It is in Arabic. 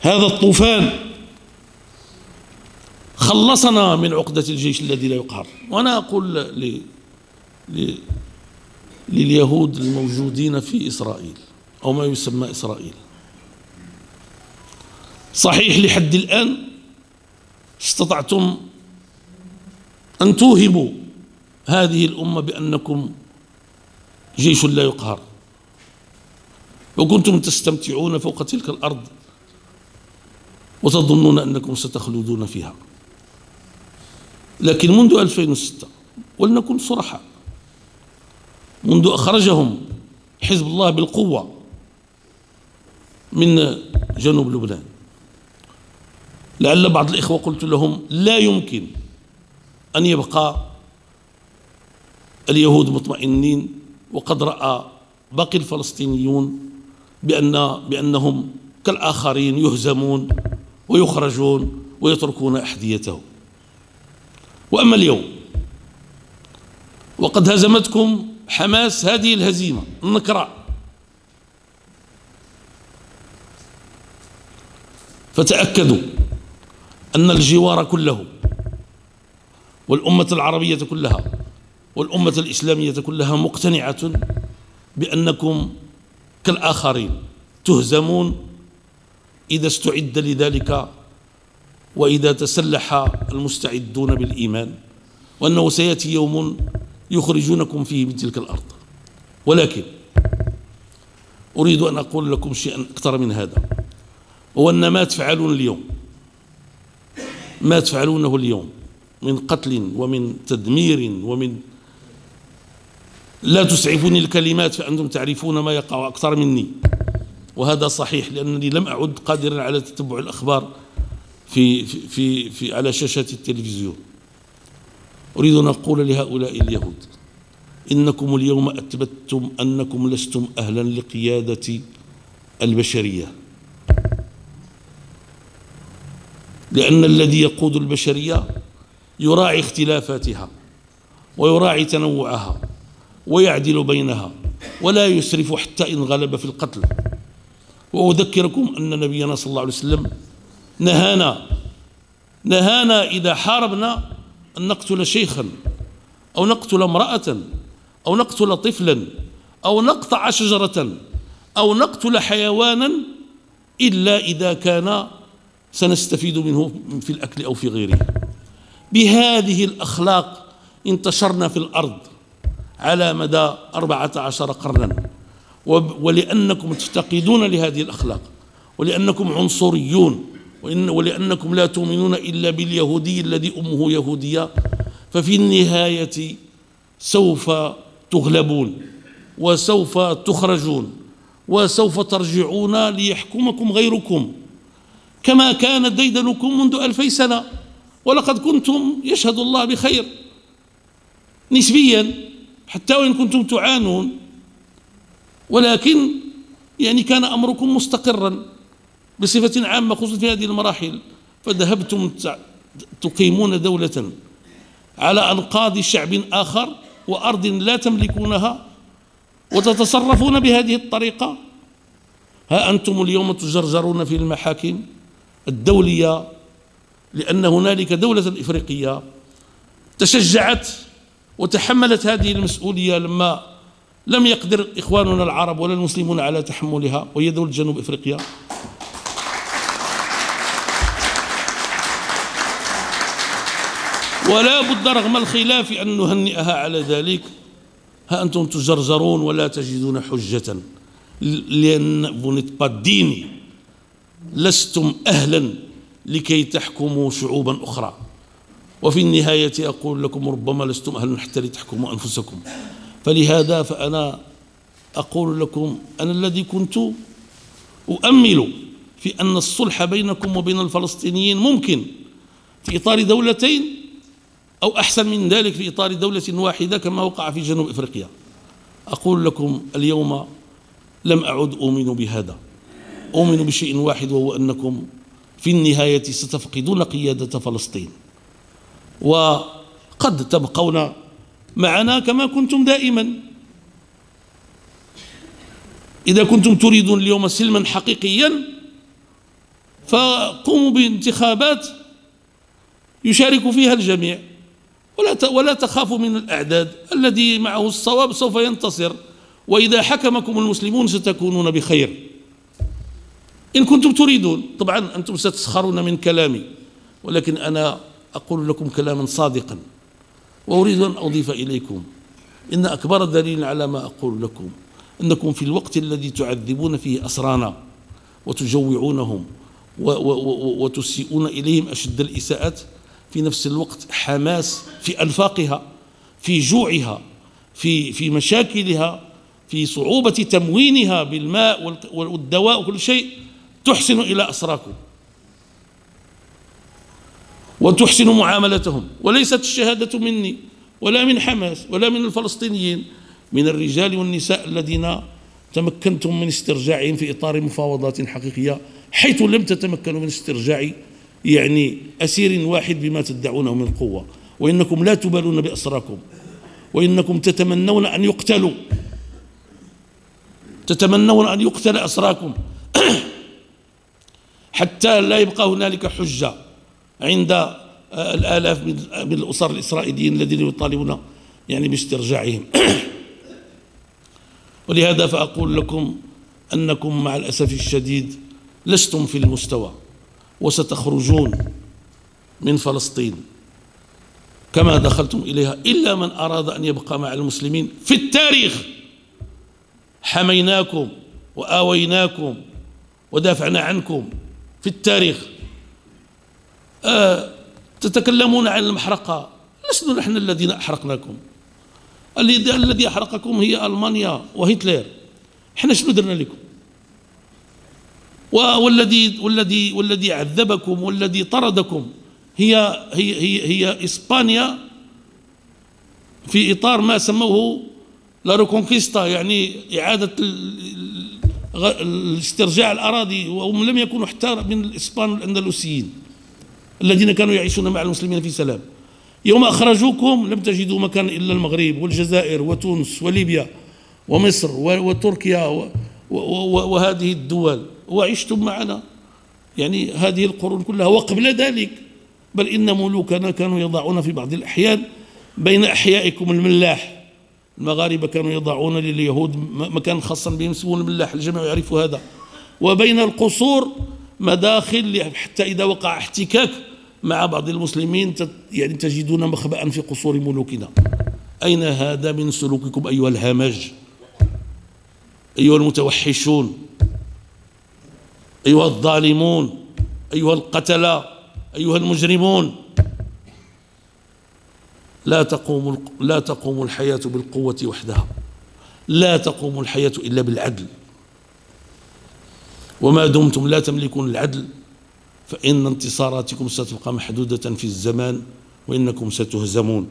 هذا الطوفان خلصنا من عقدة الجيش الذي لا يقهر. وأنا أقول ل... ل... لليهود الموجودين في إسرائيل أو ما يسمى إسرائيل. صحيح لحد الآن استطعتم أن توهموا هذه الأمة بأنكم جيش لا يقهر. وكنتم تستمتعون فوق تلك الأرض وتظنون أنكم ستخلدون فيها. لكن منذ 2006 ولنكن صرحاء. منذ أخرجهم حزب الله بالقوة من جنوب لبنان. لعل بعض الإخوة قلت لهم لا يمكن أن يبقى اليهود مطمئنين وقد رأى باقي الفلسطينيون بأن بأنهم كالآخرين يهزمون ويخرجون ويتركون أحذيتهم وأما اليوم وقد هزمتكم حماس هذه الهزيمة النكراء. فتأكدوا أن الجوار كله والأمة العربية كلها والأمة الإسلامية كلها مقتنعة بأنكم كالآخرين تهزمون إذا استعد لذلك وإذا تسلح المستعدون بالإيمان وأنه سيأتي يوم يخرجونكم فيه من تلك الأرض. ولكن أريد أن أقول لكم شيئا أكثر من هذا هو أن ما تفعلون اليوم ما تفعلونه اليوم من قتل ومن تدمير ومن لا تسعفني الكلمات فأنتم تعرفون ما يقع أكثر مني. وهذا صحيح لأنني لم أعد قادرا على تتبع الأخبار في, في, في, على شاشات التلفزيون. أريد أن أقول لهؤلاء اليهود إنكم اليوم أثبتتم أنكم لستم أهلا لقيادة البشرية. لأن الذي يقود البشرية يراعي اختلافاتها ويراعي تنوعها ويعدل بينها ولا يسرف حتى إن غلب في القتل. وأذكركم أن نبينا صلى الله عليه وسلم نهانا نهانا إذا حاربنا أن نقتل شيخا أو نقتل امرأة أو نقتل طفلا أو نقطع شجرة أو نقتل حيوانا إلا إذا كان سنستفيد منه في الأكل أو في غيره. بهذه الأخلاق انتشرنا في الأرض على مدى أربعة عشر قرنا. ولأنكم تفتقدون لهذه الأخلاق ولأنكم عنصريون ولأنكم لا تؤمنون إلا باليهودي الذي أمه يهودية ففي النهاية سوف تغلبون وسوف تخرجون وسوف ترجعون ليحكمكم غيركم. كما كان ديدنكم منذ ألفي سنة ولقد كنتم يشهد الله بخير. نسبيا حتى وإن كنتم تعانون ولكن يعني كان أمركم مستقرا بصفة عامة خصوصا في هذه المراحل. فذهبتم تقيمون دولة على أنقاض شعب آخر وأرض لا تملكونها وتتصرفون بهذه الطريقة؟ ها أنتم اليوم تجرجرون في المحاكم الدولية لأن هنالك دولة إفريقية تشجعت وتحملت هذه المسؤولية لما لم يقدر إخواننا العرب ولا المسلمون على تحملها وهي دولة جنوب إفريقيا. ولا بد رغم الخلاف أن نهنئها على ذلك. ها أنتم تجرجرون ولا تجدون حجة. لأن vous ديني لستم أهلا لكي تحكموا شعوبا أخرى. وفي النهاية أقول لكم ربما لستم أهلا حتى لتحكموا أنفسكم. فلهذا فأنا أقول لكم أنا الذي كنت أؤمل في أن الصلح بينكم وبين الفلسطينيين ممكن في إطار دولتين أو أحسن من ذلك في إطار دولة واحدة كما وقع في جنوب إفريقيا. أقول لكم اليوم لم أعد أؤمن بهذا. أؤمن بشيء واحد وهو أنكم في النهاية ستفقدون قيادة فلسطين. وقد تبقون معنا كما كنتم دائما. إذا كنتم تريدون اليوم سلما حقيقيا فقوموا بانتخابات يشارك فيها الجميع. ولا ولا تخافوا من الأعداد الذي معه الصواب سوف ينتصر. وإذا حكمكم المسلمون ستكونون بخير. إن كنتم تريدون طبعا أنتم ستسخرون من كلامي ولكن أنا أقول لكم كلاما صادقا. وأريد أن أضيف إليكم إن أكبر دليل على ما أقول لكم أنكم في الوقت الذي تعذبون فيه أسرانا وتجوعونهم وتسيئون إليهم أشد الإساءات في نفس الوقت حماس في أنفاقها في جوعها في في مشاكلها في صعوبة تموينها بالماء والدواء وكل شيء تحسن إلى أسراكم. وتحسن معاملتهم. وليست الشهادة مني ولا من حماس ولا من الفلسطينيين من الرجال والنساء الذين تمكنتم من استرجاعهم في إطار مفاوضات حقيقية حيث لم تتمكنوا من استرجاع يعني أسير واحد بما تدعونه من قوة. وإنكم لا تبالون بأسراكم. وإنكم تتمنون أن يقتلوا. تتمنون أن يقتل أسراكم. حتى لا يبقى هنالك حجة. عند الآلاف من الأسر الإسرائيليين الذين يطالبون يعني باسترجاعهم. ولهذا فأقول لكم أنكم مع الأسف الشديد لستم في المستوى وستخرجون من فلسطين. كما دخلتم إليها إلا من أراد أن يبقى مع المسلمين في التاريخ. حميناكم وآويناكم ودافعنا عنكم في التاريخ. تتكلمون عن المحرقة. لسنا نحن الذين أحرقناكم. الذي أحرقكم هي ألمانيا وهتلر. إحنا شنو درنا لكم؟ والذي والذي والذي عذبكم والذي طردكم. هي هي هي هي إسبانيا في إطار ما سموه لا ريكونكيستا يعني إعادة استرجاع الأراضي وهم لم يكونوا حتى من الإسبان الاندلسيين الذين كانوا يعيشون مع المسلمين في سلام. يوم أخرجوكم لم تجدوا مكان إلا المغرب والجزائر وتونس وليبيا ومصر وتركيا وهذه الدول. وعشتم معنا. يعني هذه القرون كلها. وقبل ذلك بل إن ملوكنا كانوا يضعون في بعض الأحيان بين أحيائكم الملاح. المغاربة كانوا يضعون لليهود مكان خاصا بهم يسمون الملاح. الجميع يعرف هذا. وبين القصور مداخل حتى إذا وقع احتكاك مع بعض المسلمين يعني تجدون مخبأ في قصور ملوكنا. أين هذا من سلوككم أيها الهمج؟ أيها المتوحشون؟ أيها الظالمون؟ أيها القتلة؟ أيها المجرمون؟ لا تقوم لا تقوم الحياة بالقوة وحدها. لا تقوم الحياة إلا بالعدل. وما دمتم لا تملكون العدل. فإن انتصاراتكم ستبقى محدودة في الزمان وإنكم ستهزمون.